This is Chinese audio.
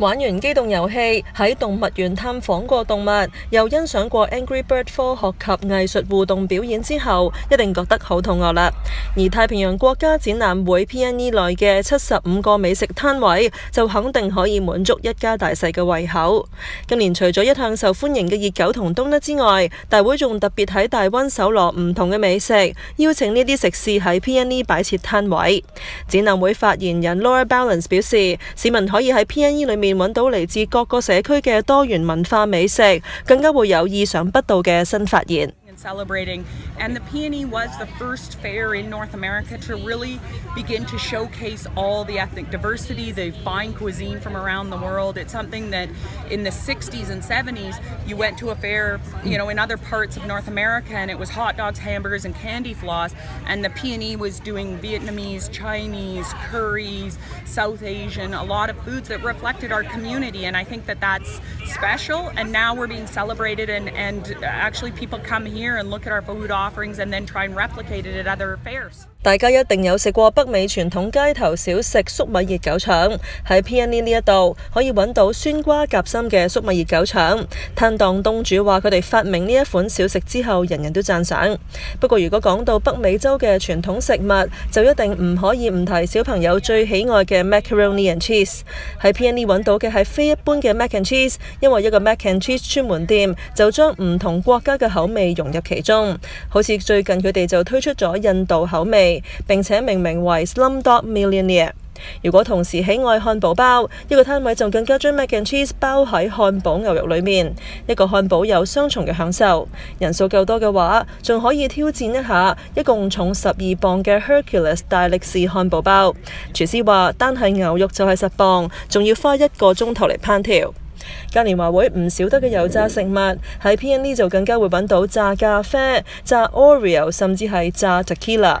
玩完機動遊戲，喺動物園探訪過動物，又欣賞過 Angry Bird 科學及藝術互動表演之後，一定覺得好肚餓啦。而太平洋國家展覽會 PNE 内嘅七十五個美食攤位，就肯定可以滿足一家大細嘅胃口。今年除咗一向受歡迎嘅熱狗同冬德之外，大會仲特別喺大溫搜羅唔同嘅美食，邀請呢啲食肆喺 PNE 摆設攤位。展覽會發言人 Laura Balance 表示，市民可以喺 PNE 裏面揾到嚟自各个社区嘅多元文化美食，更加会有意想不到嘅新发现。Celebrating. And the Peony was the first fair in North America to really begin to showcase all the ethnic diversity, the fine cuisine from around the world. It's something that in the 60s and 70s, you went to a fair, you know, in other parts of North America and it was hot dogs, hamburgers, and candy floss. And the Peony was doing Vietnamese, Chinese, curries, South Asian, a lot of foods that reflected our community. And I think that that's special. And now we're being celebrated and, and actually people come here here and look at our food offerings and then try and replicate it at other fairs. 大家一定有食過北美傳統街頭小食粟米熱狗腸，喺 PNE 呢一度可以揾到酸瓜夾心嘅粟米熱狗腸。攤檔東主話佢哋發明呢一款小食之後，人人都讚賞。不過如果講到北美洲嘅傳統食物，就一定唔可以唔提小朋友最喜愛嘅 macaroni and cheese。喺 PNE 揾到嘅係非一般嘅 mac and cheese，因為一個 mac and cheese 專門店就將唔同國家嘅口味融入其中。好似最近佢哋就推出咗印度口味。並且命名為 Slumdog Millionaire。如果同時喜愛漢堡包，一個攤位就更加將 mac and cheese 包喺漢堡牛肉裏面，一個漢堡有雙重嘅享受。人數夠多嘅話，仲可以挑戰一下一共重十二磅嘅 Hercules 大力士漢堡包。廚師話單係牛肉就係十磅，仲要花一個鐘頭嚟烹調。嘉年華會唔少得嘅油炸食物，喺 PNE 就更加會揾到炸咖啡、炸 Oreo，甚至係炸 Tequila。